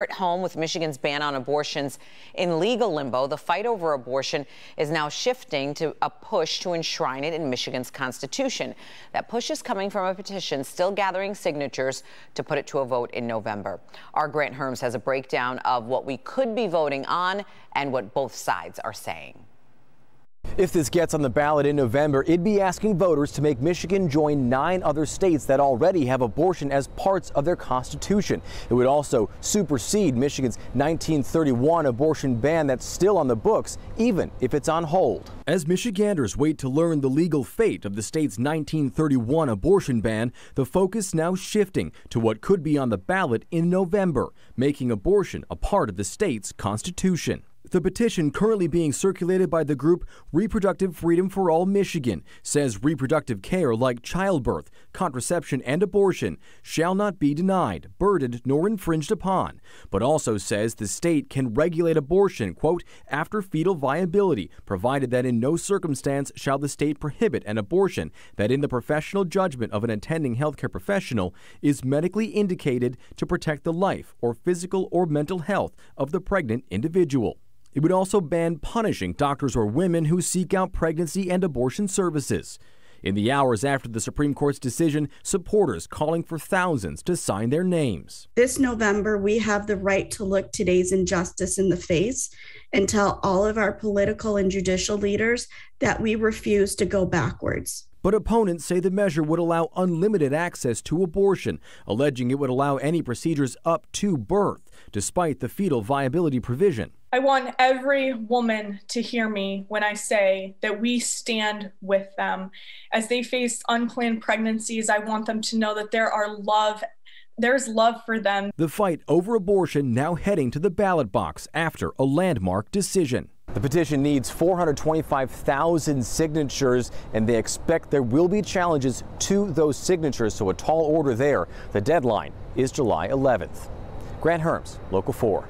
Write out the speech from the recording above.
At home with Michigan's ban on abortions in legal limbo, the fight over abortion is now shifting to a push to enshrine it in Michigan's constitution. That push is coming from a petition still gathering signatures to put it to a vote in November. Our Grant Hermes has a breakdown of what we could be voting on and what both sides are saying. If this gets on the ballot in November, it'd be asking voters to make Michigan join nine other states that already have abortion as parts of their constitution. It would also supersede Michigan's 1931 abortion ban that's still on the books, even if it's on hold. As Michiganders wait to learn the legal fate of the state's 1931 abortion ban, the focus now shifting to what could be on the ballot in November, making abortion a part of the state's constitution. The petition currently being circulated by the group Reproductive Freedom for All Michigan says reproductive care like childbirth, contraception, and abortion shall not be denied, burdened, nor infringed upon, but also says the state can regulate abortion, quote, after fetal viability, provided that in no circumstance shall the state prohibit an abortion that in the professional judgment of an attending healthcare professional is medically indicated to protect the life or physical or mental health of the pregnant individual. It would also ban punishing doctors or women who seek out pregnancy and abortion services. In the hours after the Supreme Court's decision, supporters calling for thousands to sign their names. This November, we have the right to look today's injustice in the face and tell all of our political and judicial leaders that we refuse to go backwards. But opponents say the measure would allow unlimited access to abortion, alleging it would allow any procedures up to birth, despite the fetal viability provision. I want every woman to hear me when I say that we stand with them. As they face unplanned pregnancies, I want them to know that there are love there's love for them. The fight over abortion now heading to the ballot box after a landmark decision. The petition needs 425,000 signatures, and they expect there will be challenges to those signatures, so a tall order there. The deadline is July 11th. Grant Hermes, Local 4.